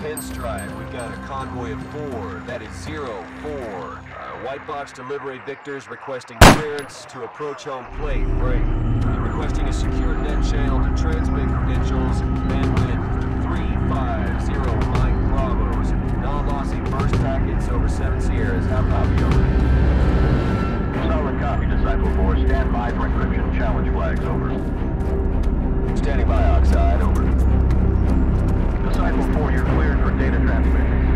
pinstripe. We've got a convoy of four. That is zero four. Uh, white box delivery victors requesting clearance to approach home plate. Break. Uh, requesting a secure net channel to transmit credentials. Bandwidth three five zero Mike Bravos. Non-lossy first packets over seven Sierras. How copy over? Solid copy, Disciple Four. Stand by for encryption. Challenge flags over. Standing by, Oxide over. 504, you're cleared for data transmission.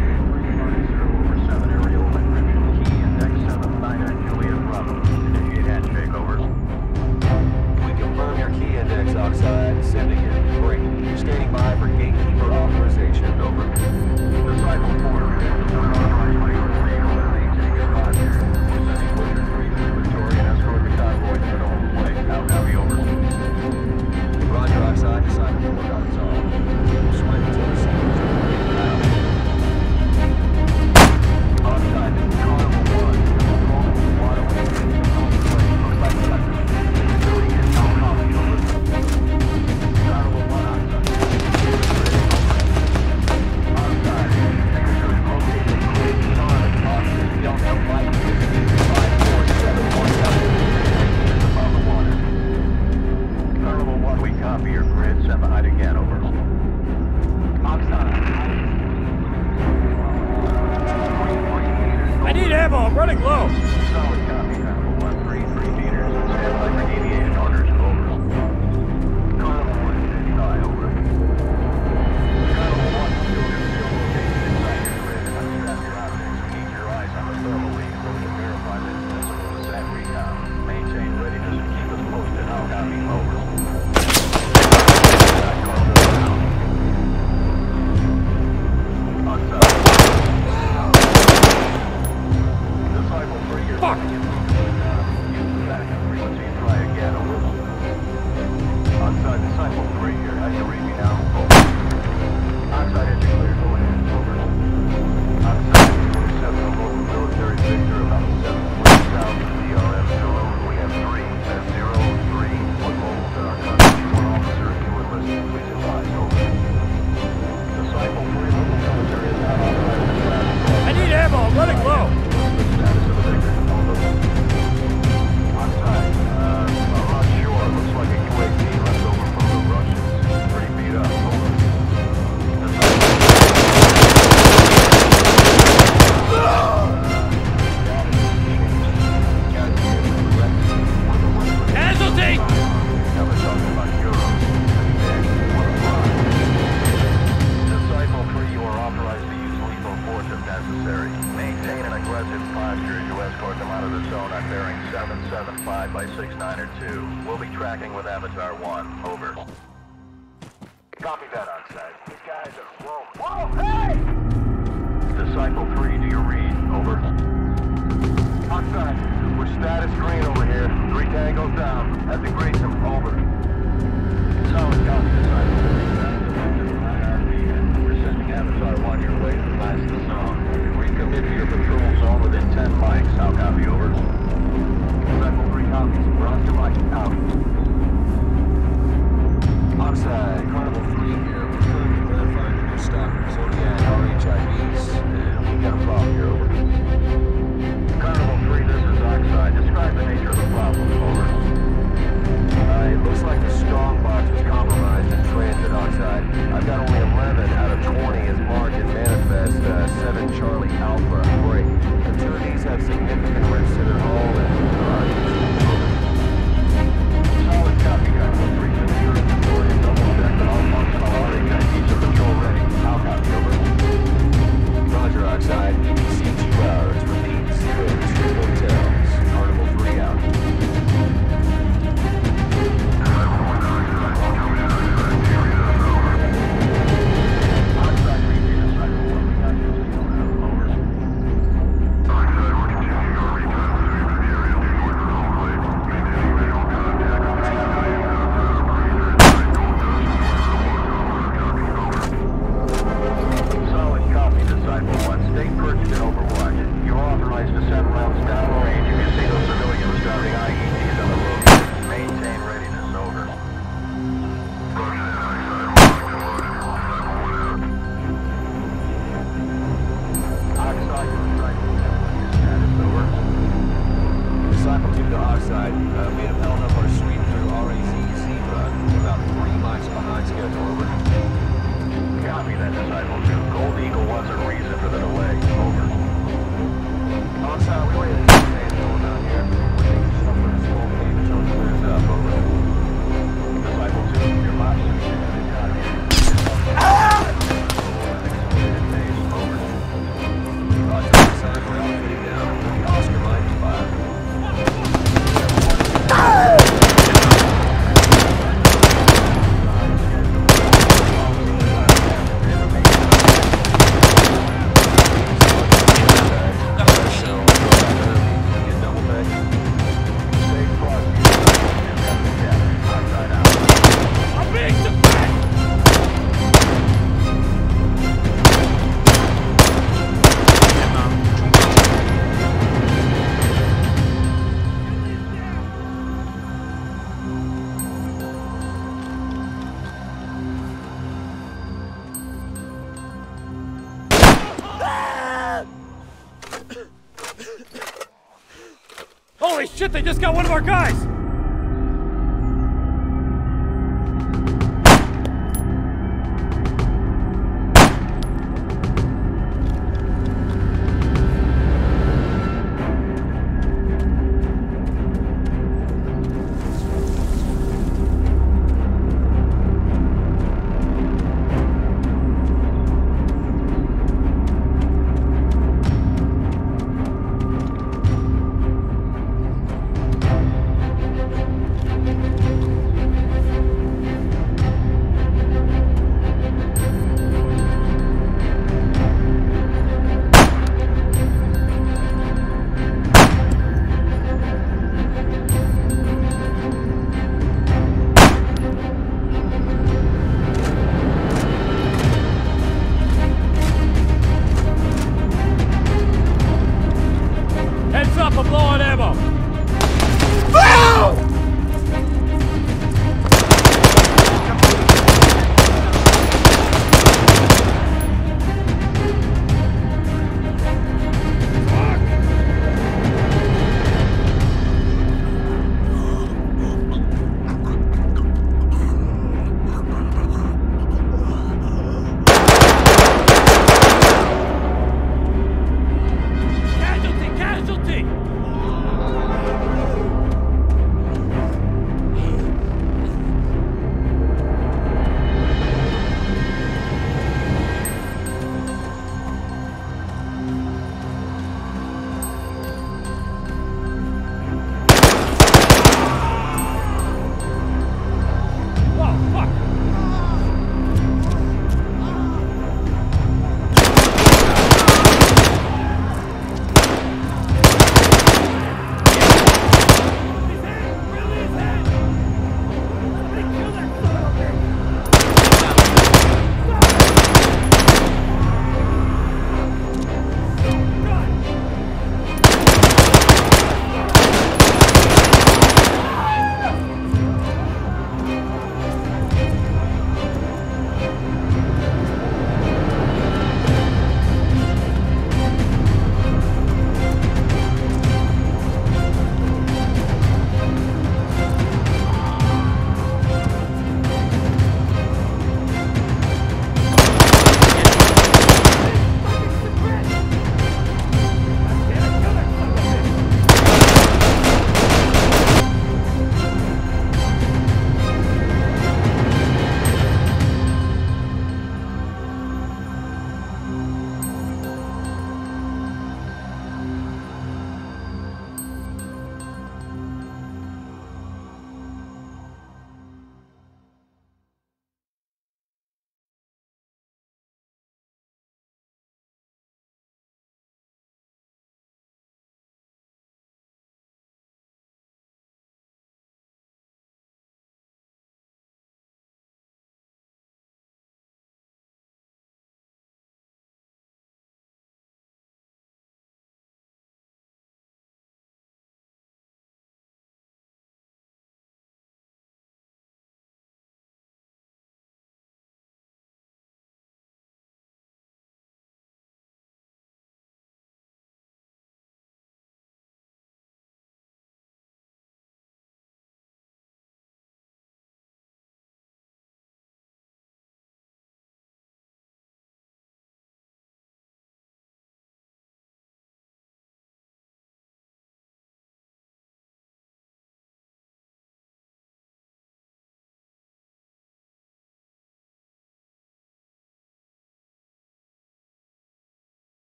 They just got one of our guys!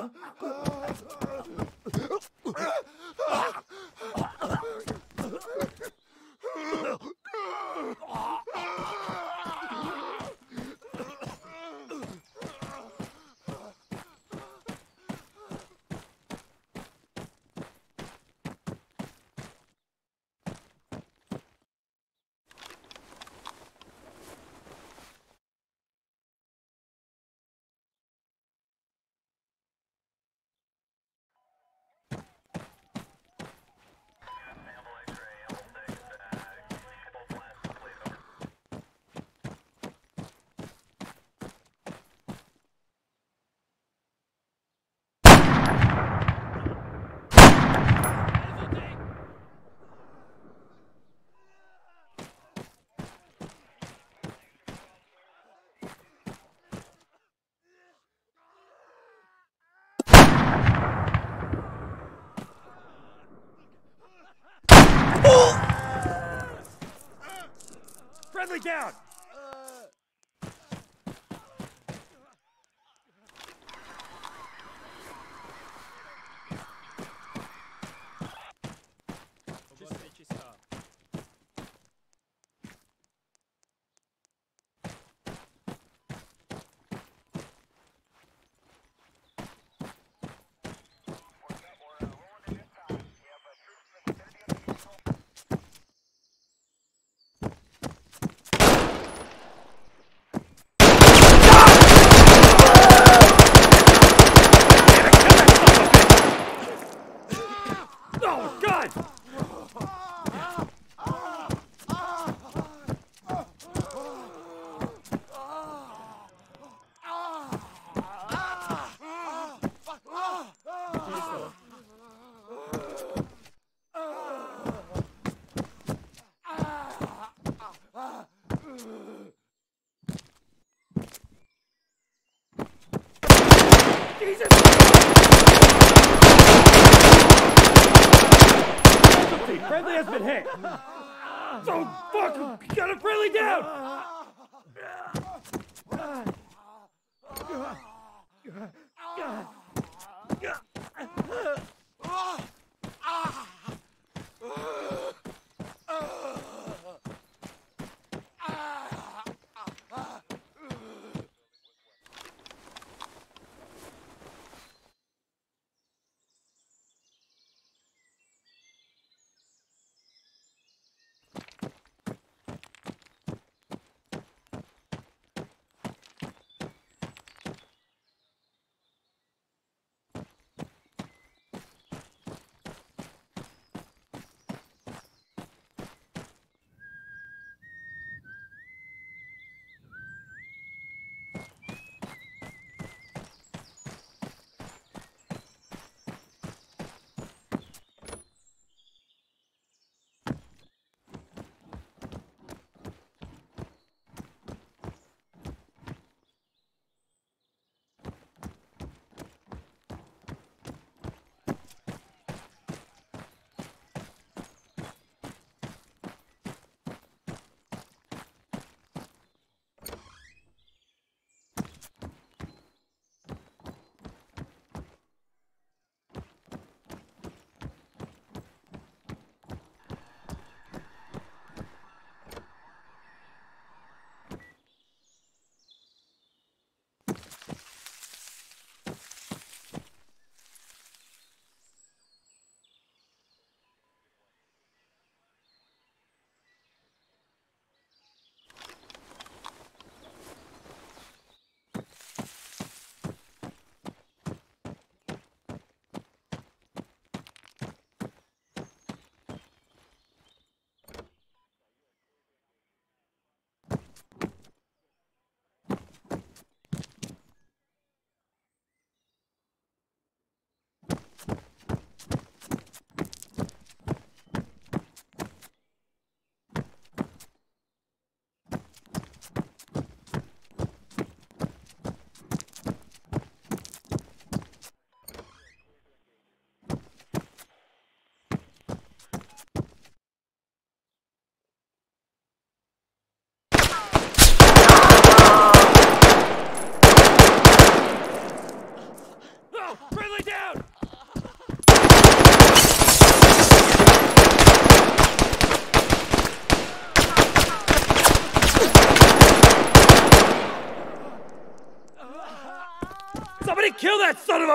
Uh, uh, uh, uh. Friendly down! Hit. So fuck, you got a friendly down.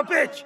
That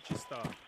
ci sta.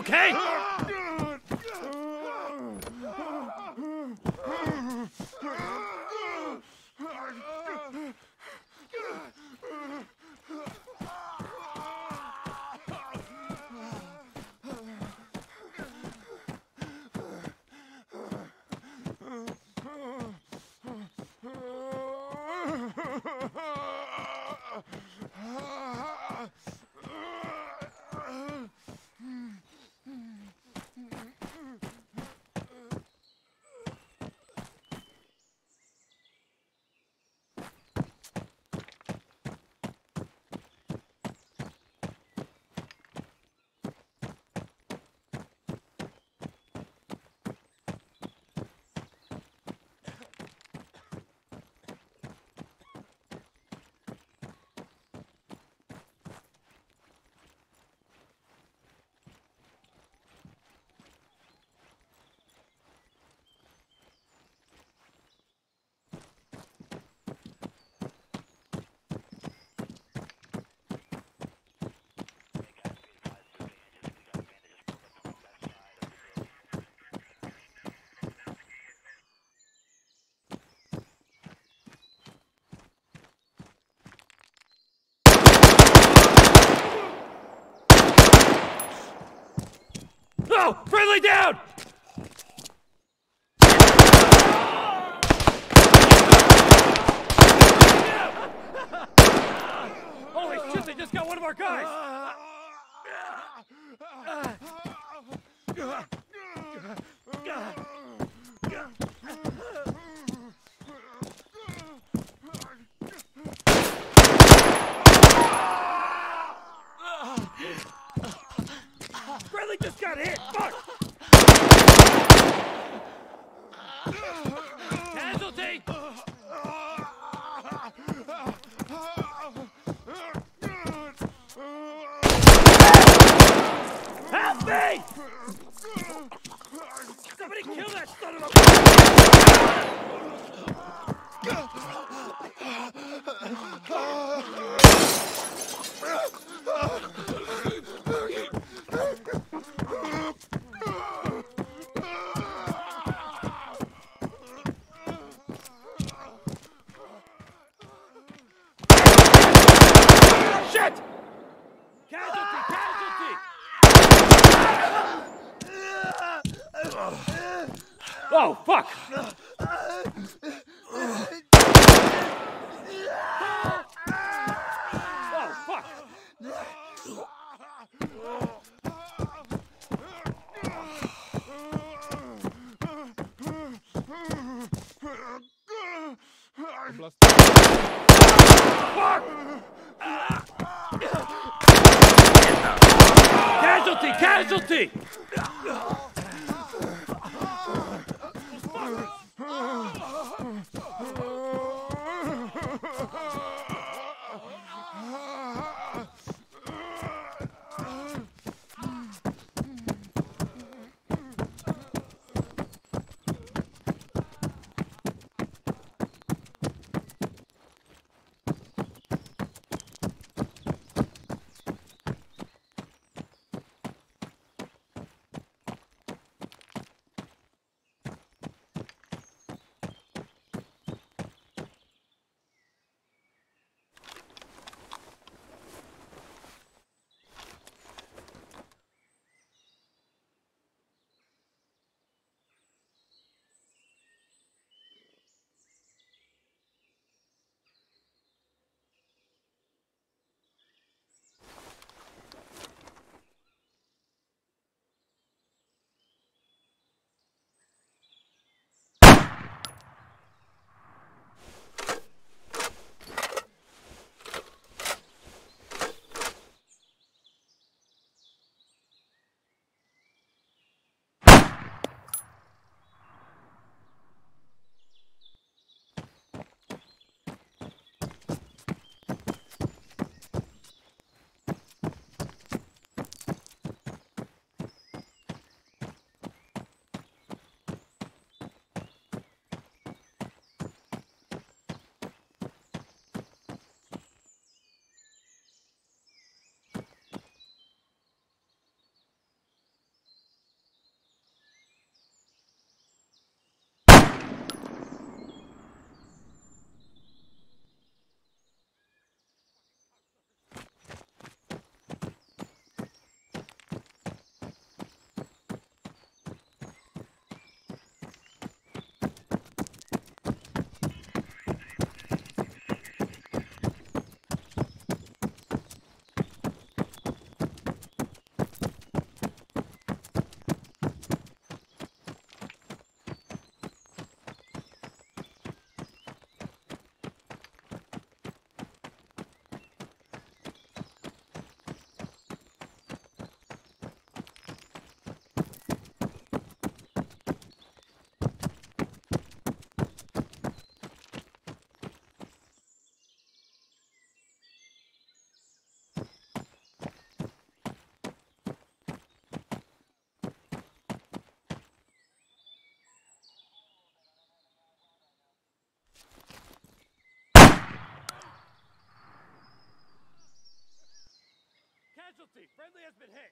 Okay? Go! Friendly down! Holy shit, they just got one of our guys! Casualty! Friendly has been hit!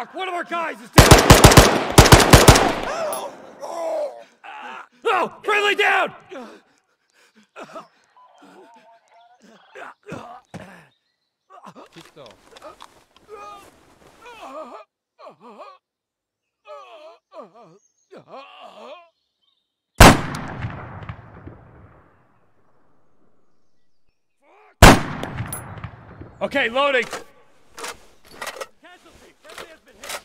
Fuck, one of our guys is down! Oh, friendly down! Pistol. Okay, loading. Casualty, friendly has been hit.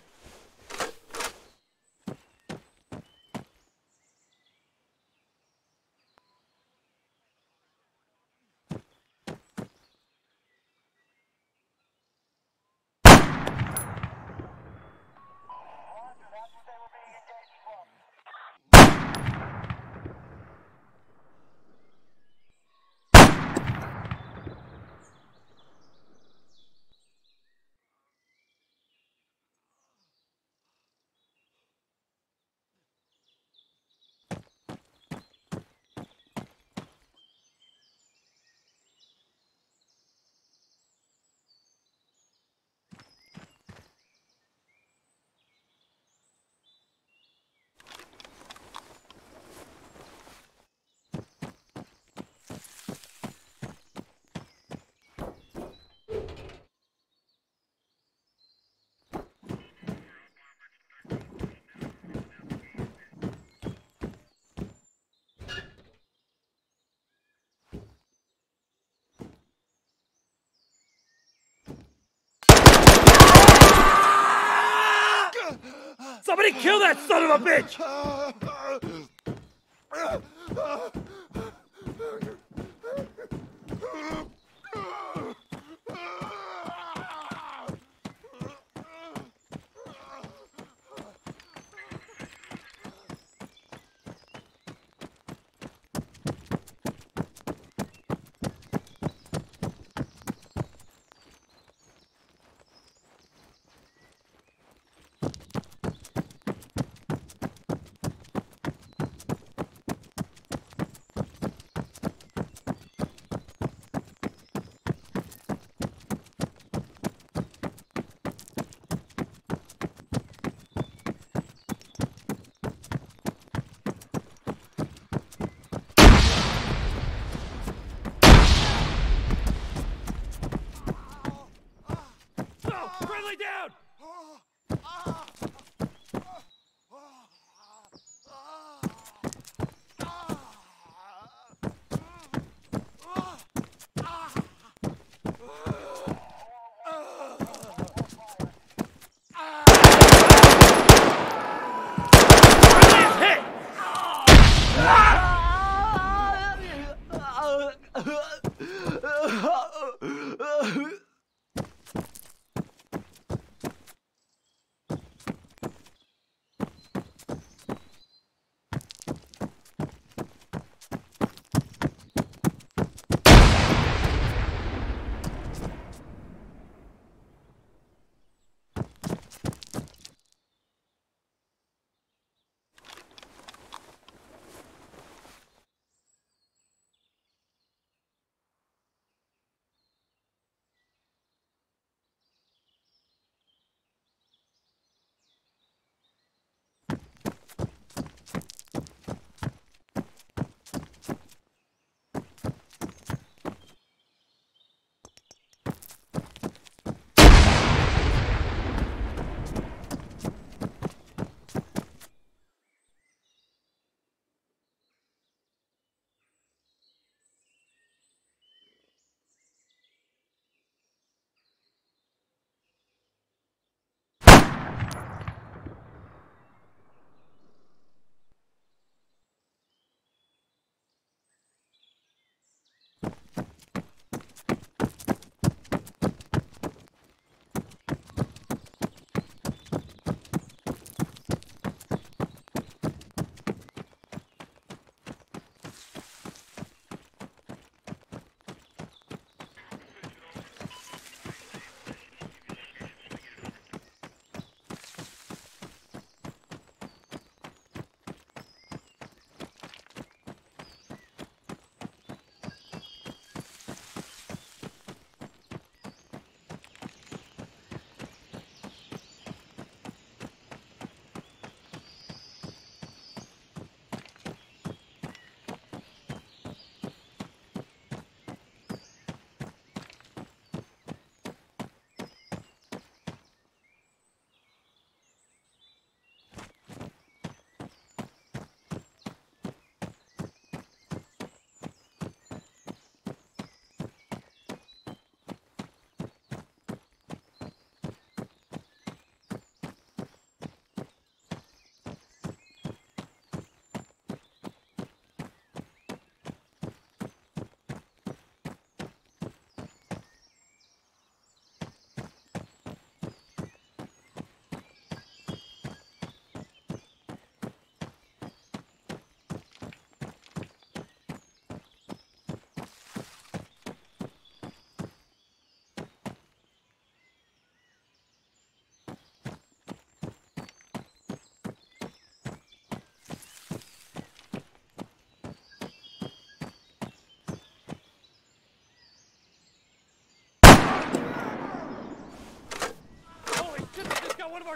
Somebody kill that son of a bitch!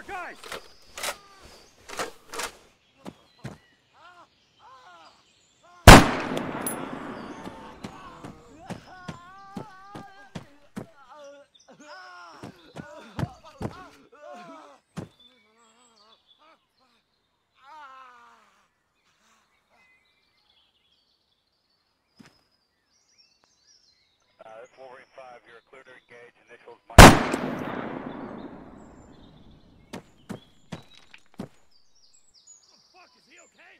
guys! Uh, Wolverine 5, you're clear to engage. Initials Mike. Fuck, is he okay?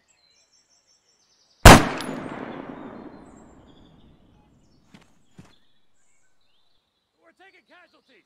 We're taking casualties!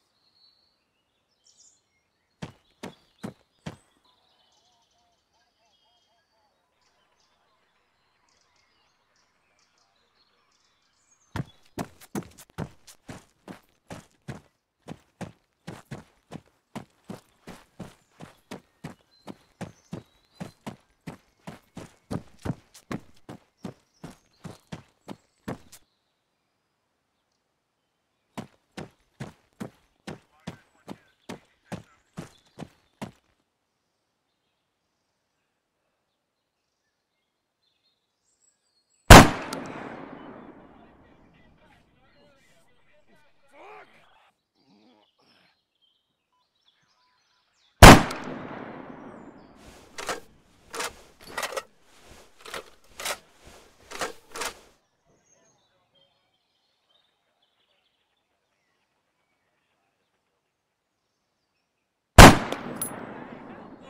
Fuck!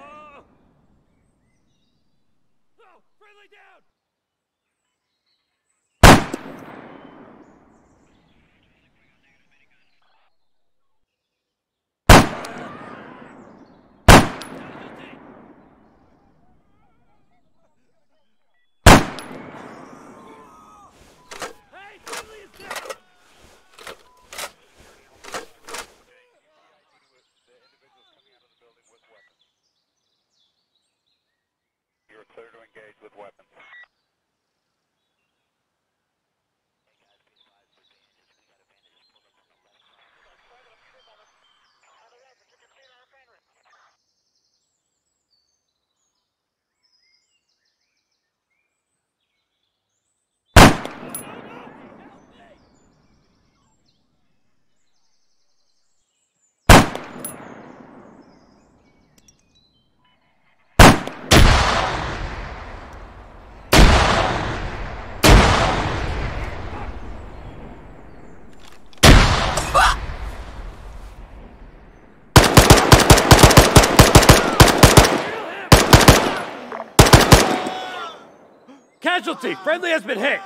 Oh! No! Friendly down! Casualty! Hey, friendly is down! You're clear to engage with weapons. Casualty! Friendly has been hit!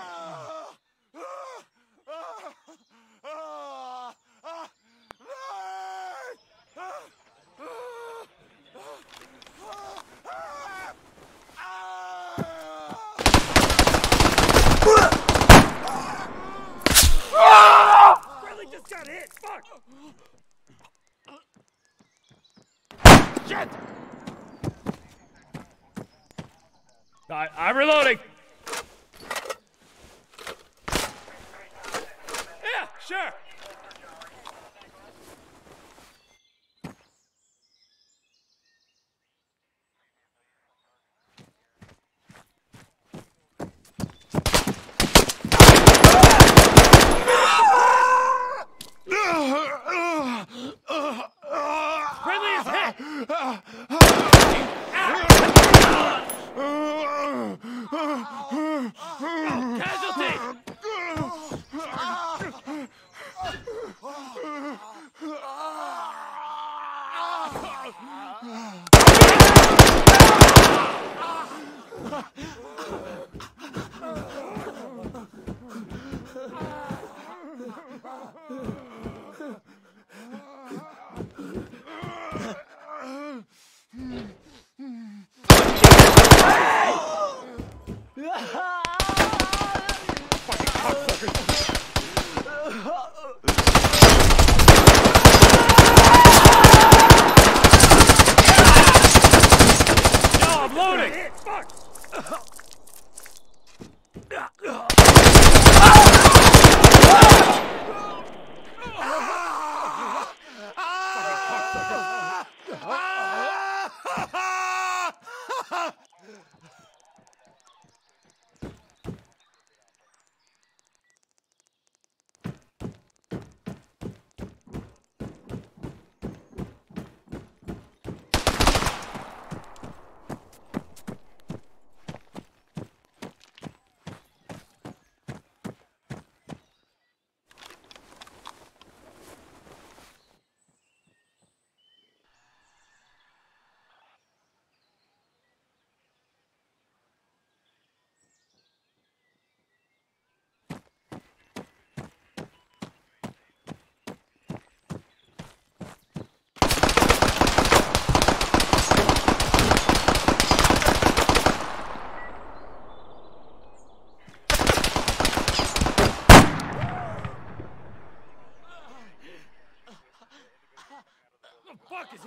Friendly just got hit! Fuck! Shit! I, I'm reloading! Yeah, sure. Friendly is hit! Casualty!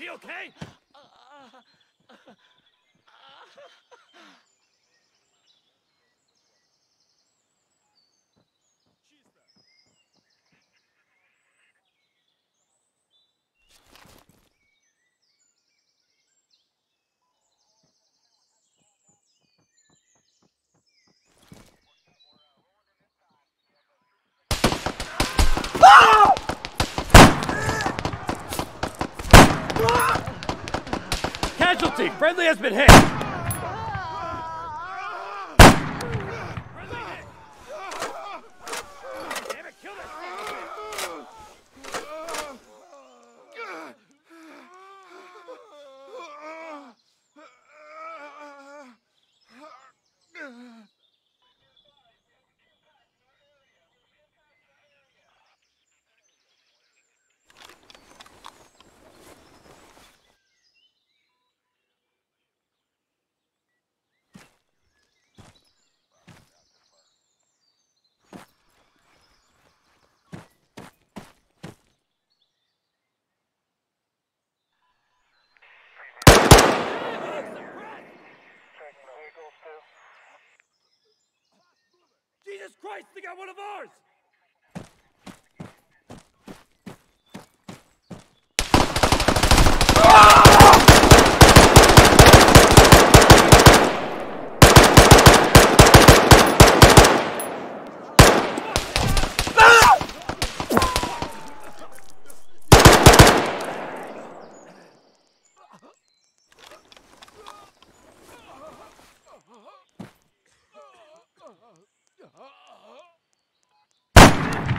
He okay? Casualty! Friendly has been hit! Friendly hit! Damn it, kill that Jesus Christ, they got one of ours!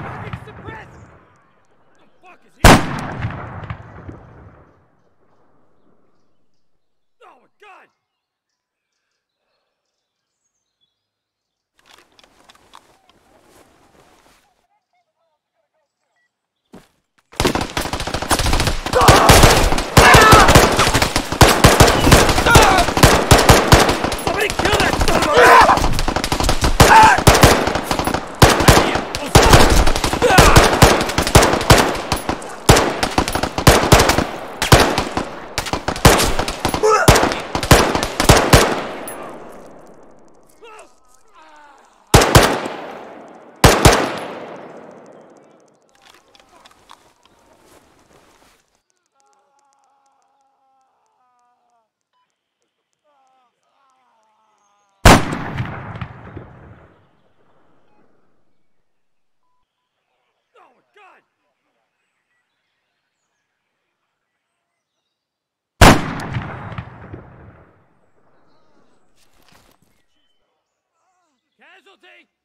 Fucking suppressed! The fuck is he? Oh my god! Somebody kill that son of a Oh my god! We're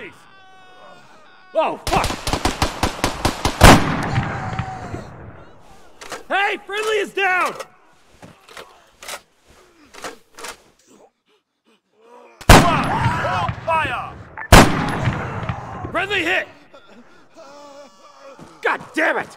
casualties! Oh, fuck! Hey, friendly is down! Fire! Friendly hit! God damn it!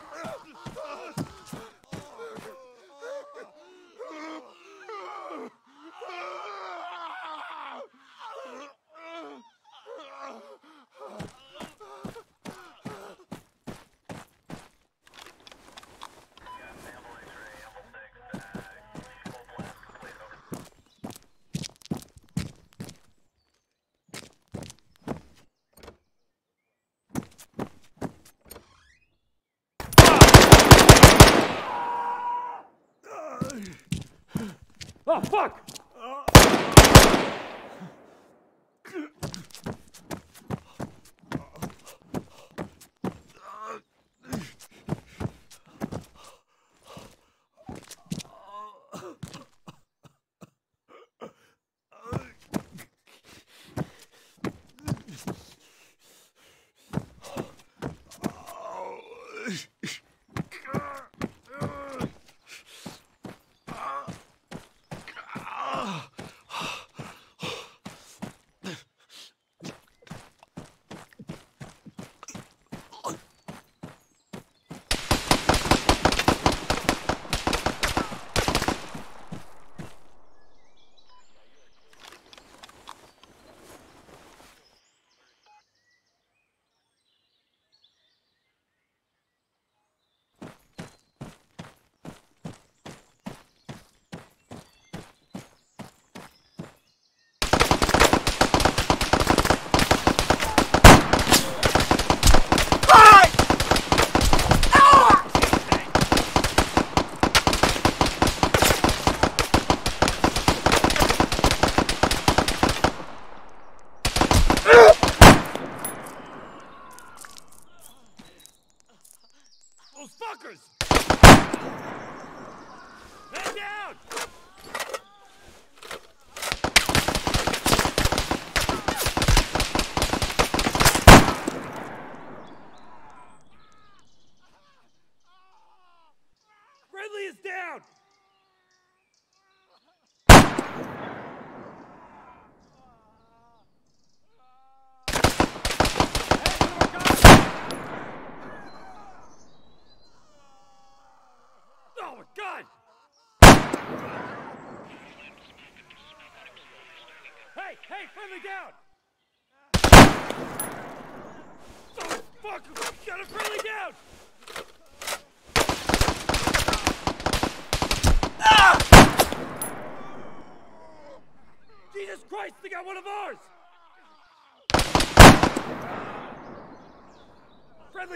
Oh, fuck!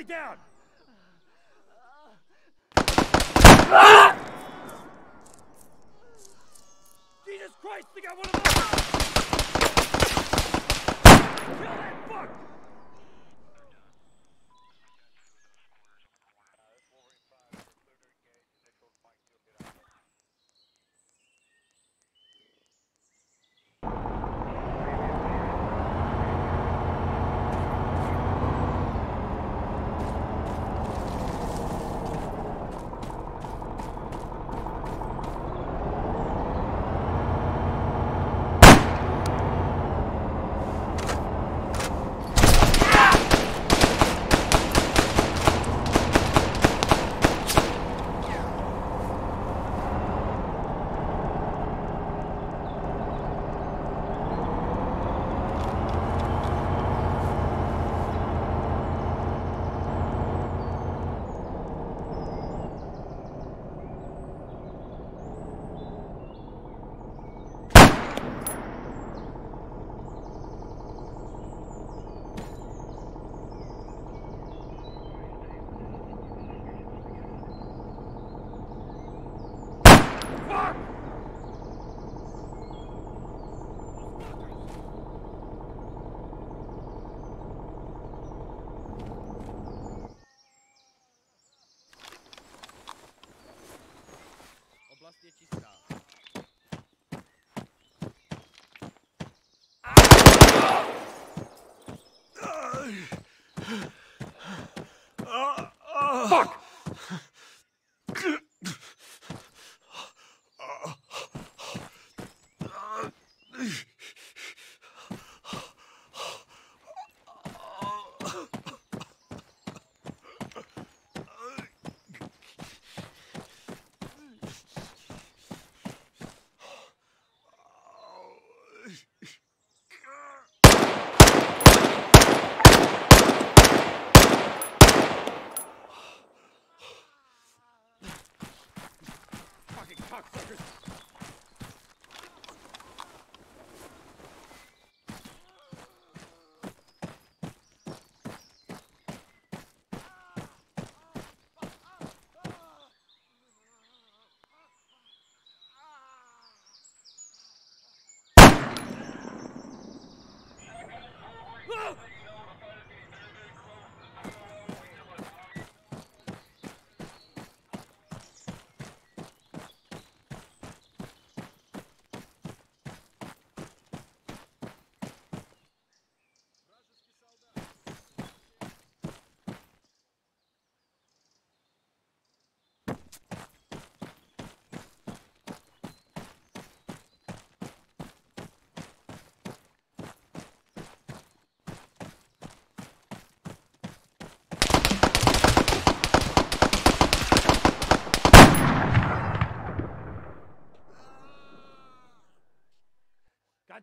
Down!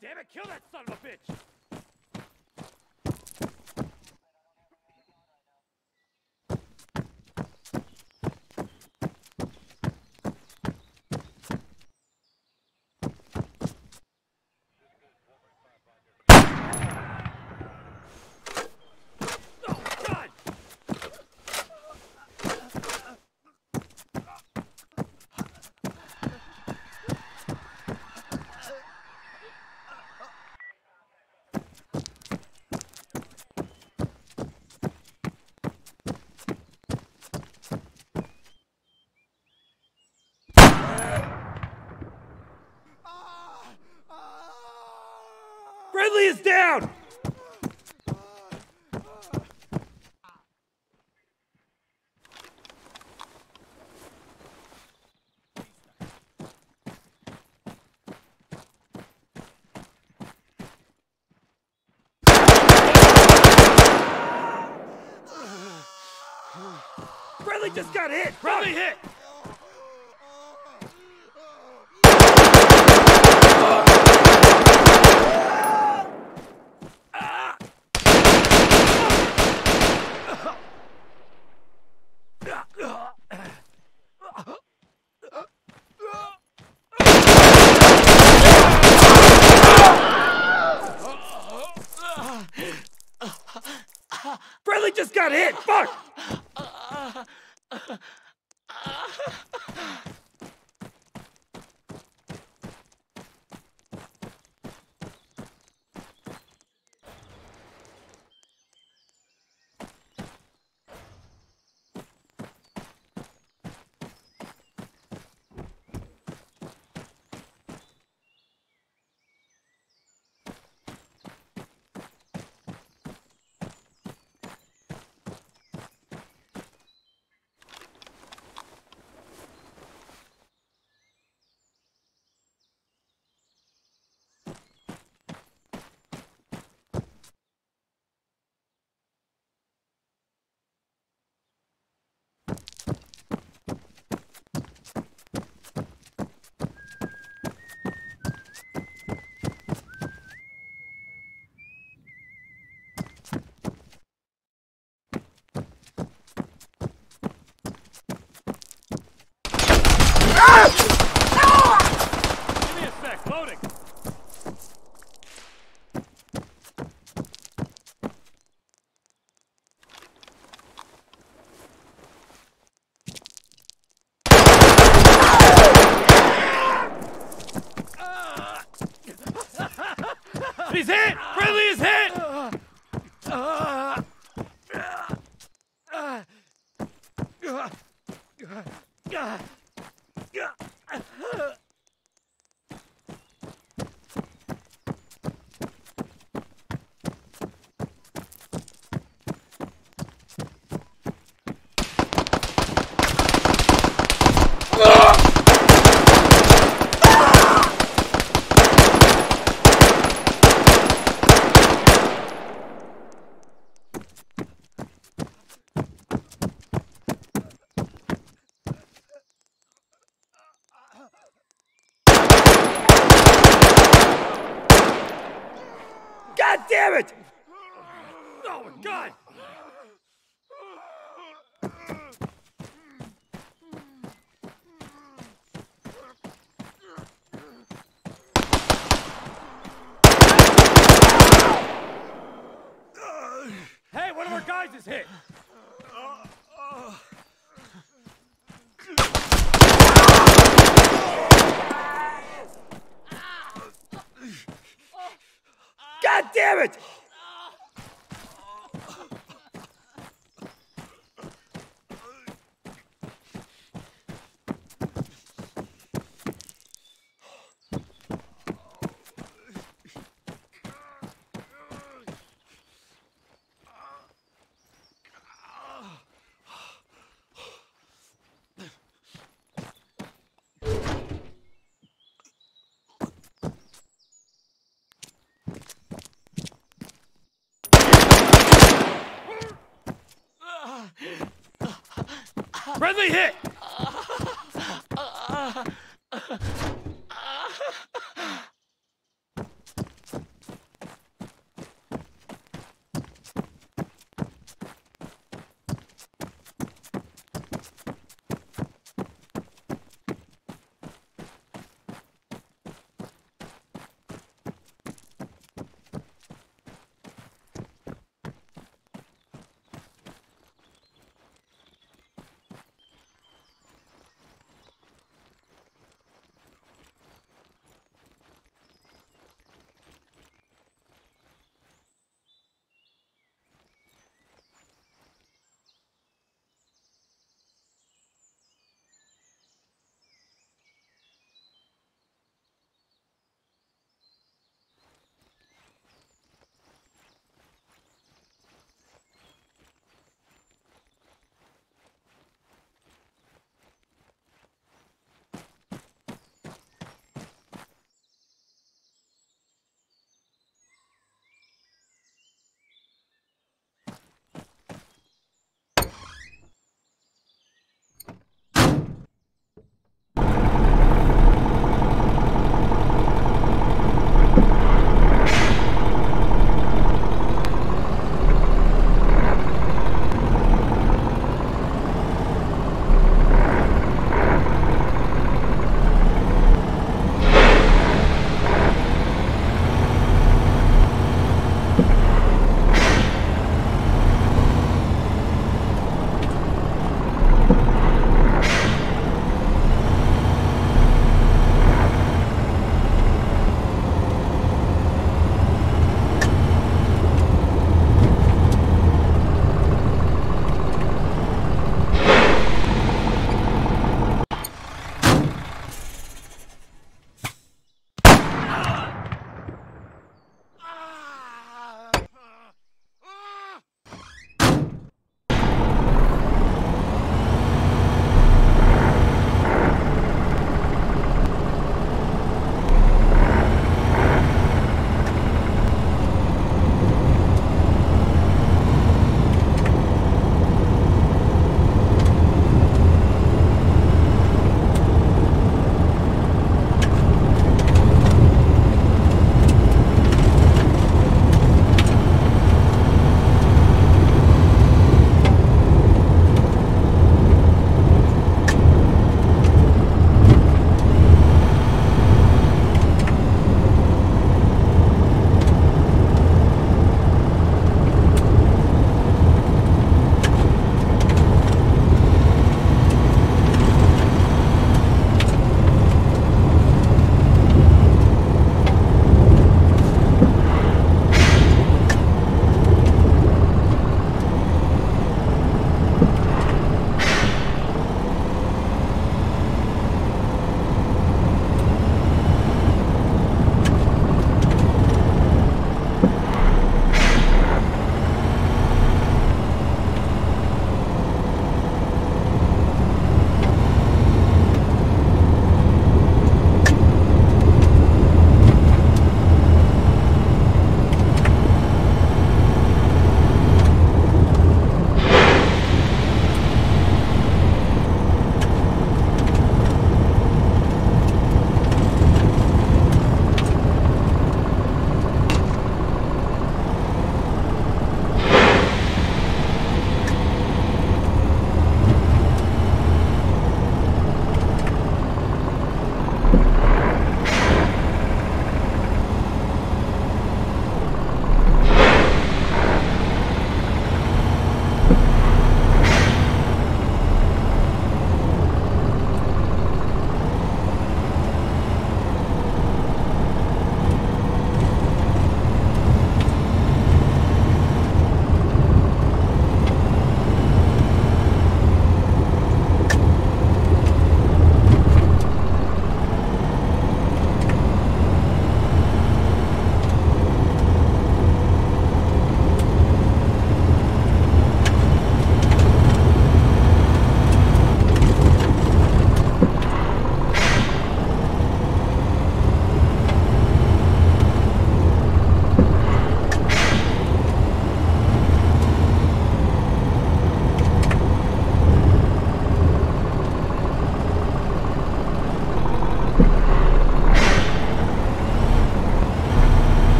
Damn it, kill that son of a bitch! Oh, God! Friendly is down! Friendly just got hit! Friendly hit! 9, damn it! Friendly hit! Uh, uh, uh,